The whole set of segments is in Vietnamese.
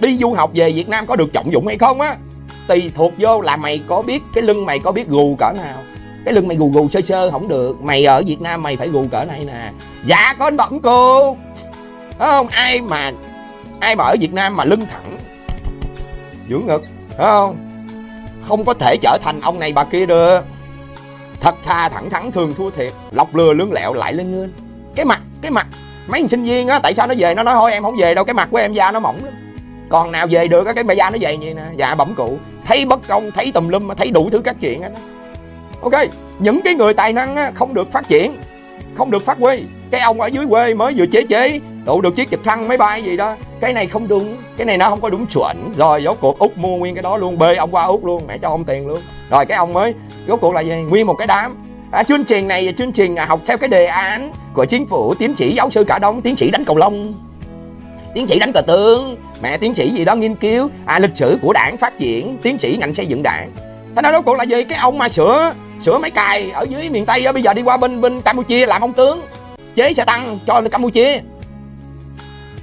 đi du học về Việt Nam có được trọng dụng hay không á? Tùy thuộc vô là mày có biết, cái lưng mày có biết gù cỡ nào. Cái lưng mày gù gù sơ sơ không được. Mày ở Việt Nam mày phải gù cỡ này nè. Dạ có anh bẩm cô. Phải không? Ai mà ai mà ở Việt Nam mà lưng thẳng, dưỡng ngực phải không? Không có thể trở thành ông này bà kia được. Thật thà thẳng thắn, thường thua thiệt. Lọc lừa lươn lẹo, lại lên ngươn cái mặt cái mặt, mấy thằng sinh viên á, tại sao nó về? Nó nói, thôi, em không về đâu. Cái mặt của em da nó mỏng lắm còn nào về được cái cái da nó dày như nè. Dạ bẩm cụ. Thấy bất công thấy tùm lum thấy đủ thứ các chuyện á. Ok những cái người tài năng á, không được phát triển không được phát huy. Cái ông ở dưới quê mới vừa chế chế tụ được chiếc trực thăng máy bay gì đó. Cái này không đúng cái này nó không có đúng chuẩn. Rồi rốt cuộc út mua nguyên cái đó luôn bê ông qua út luôn mẹ cho ông tiền luôn. Rồi cái ông mới rốt cuộc là gì? Nguyên một cái đám. À, chương trình này chương trình à, học theo cái đề án của chính phủ tiến sĩ giáo sư cả đông tiến sĩ đánh cầu lông tiến sĩ đánh cờ tướng. Mẹ tiến sĩ gì đó nghiên cứu. À, lịch sử của đảng phát triển. Tiến sĩ ngành xây dựng đảng. Thế nào rốt cuộc là gì? Cái ông mà sửa sửa máy cài ở dưới miền tây á, bây giờ đi qua bên bên campuchia làm ông tướng. Chế xe tăng cho campuchia.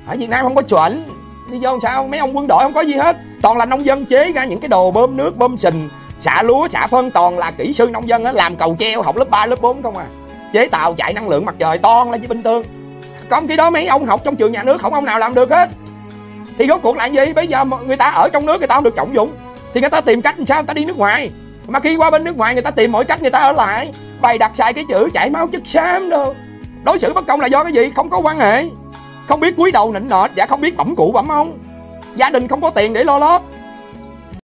Ở việt nam không có chuẩn. Đi vô sao? Mấy ông quân đội không có gì hết. Toàn là nông dân chế ra những cái đồ bơm nước bơm sình xả lúa xả phân. Toàn là kỹ sư nông dân á làm cầu treo học lớp 3, lớp 4 không à. Chế tạo chạy năng lượng mặt trời toàn là chỉ bình thường còn khi đó mấy ông học trong trường nhà nước, không ông nào làm được hết. Thì rốt cuộc là gì? Bây giờ người ta ở trong nước, người ta không được trọng dụng. Thì người ta tìm cách làm sao? Người ta đi nước ngoài. Mà khi qua bên nước ngoài, người ta tìm mọi cách, người ta ở lại. Bày đặt sai cái chữ chảy máu chất xám đâu đối xử bất công là do cái gì? Không có quan hệ. Không biết cúi đầu nịnh nọt và không biết bẩm cụ bẩm ông gia đình không có tiền để lo lót.